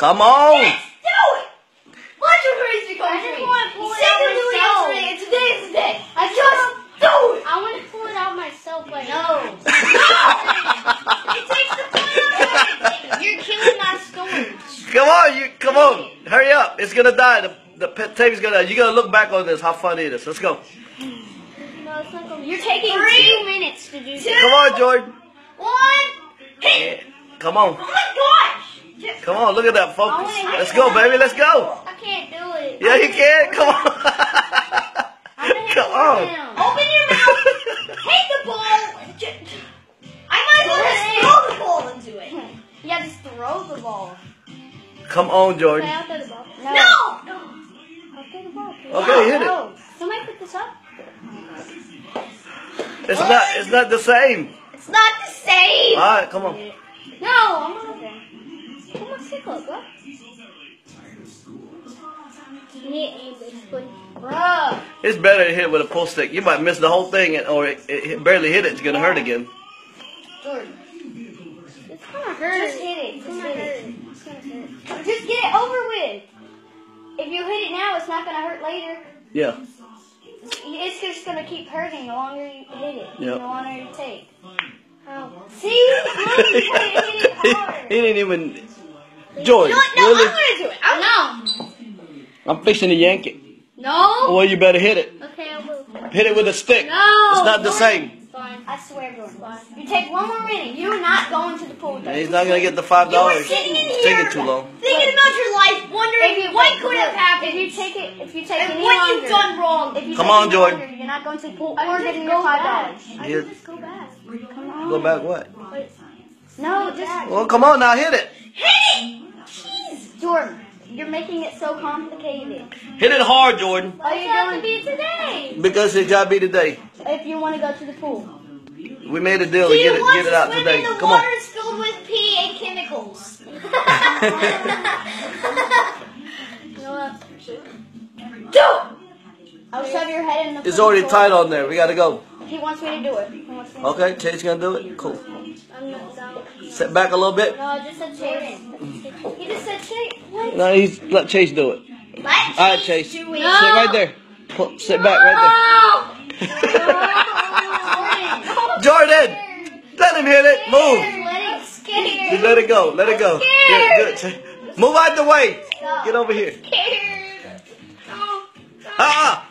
Come on. Yes, do it. Watch your crazy country. I just wanna pull it out you'll do it myself. yesterday, and today is the day. I just do it. I want to pull it out myself, but No. It takes the fun out of it. You're killing my storage. Come on, you come on. Hurry up. It's gonna die. The the pet tape's gonna die. You gotta look back on this, how funny it is. Let's go. no, it's not going. You're taking Three two minutes to do Two. that. Come on, Jordan. One. Hit. Come on. Oh my gosh. Just- Come on, look at that focus. Let's go, baby. Let's go. I can't do it. Yeah, you can. Come on. I'm gonna hit Come on. Open your mouth. Hit the ball. I might as well just throw the ball into it. Yeah, just throw the ball. Come on, Okay, Jordan. I'll throw the ball. No. I'll throw the ball. Okay, hit it. No. Somebody pick this up. It's not. It's not the same. It's not the same. All right, come on. No, I'm not okay. Come on, stick up, bro. You need aim, basically. Bruh. It's better to hit with a pool stick. You might miss the whole thing, and- or it, it barely hit it. It's gonna hurt again. Jordan. It's gonna hurt. Just hit it. It's Just gonna hit hurt. it. It's gonna hurt. Just get it over with. If you hit it now, it's not gonna hurt later. Yeah. It's just gonna keep hurting the longer you hit it. Yep. The longer you take. How? See? Look, you hit it he, he didn't even. You Jordan, know what? No, really? I'm gonna do it. I'm No. I'm fixing to yank it. No. Well, you better hit it. Okay, I will. Hit it with a stick. No. It's not the same. Fine. I swear, Jordan. You take one more minute. You're not going to the pool. with us. He's not gonna get the five You were dollars. sitting in here taking too long. thinking about your life, wondering you- what could have happened. If you take it, if you take and any what longer, you've done wrong. if you Come take on, any Jordan. longer, you're not going to the pool I or getting just your five dollars. I just go back. Come on. Go back what? No, just Well, come on now. Hit it! Jeez. Jordan. You're making it so complicated. Hit it hard, Jordan. All you're going to be today. Because it gotta be today. If you want to go to the pool. We made a deal Do to get it, want get it to out swim today. in the Come water on. that's filled with pee and chemicals? You know what? Do it! I'll shove your head in the It's already pool. tight on there. We gotta go. He wants me to do it. He wants me to Okay, Chase gonna do it. Cool. I'm not down. Sit back a little bit. No, just said Chase. He just said Chase. What? No, he's let Chase do it. Let All right, Chase. do Sit it. No. right there. Pull- Sit back right there. Jordan, let him hit it. Move. Let it scared. Just let it go. Let it go. Yeah, good. Ch- Move out the way. Get over here. Ah. We did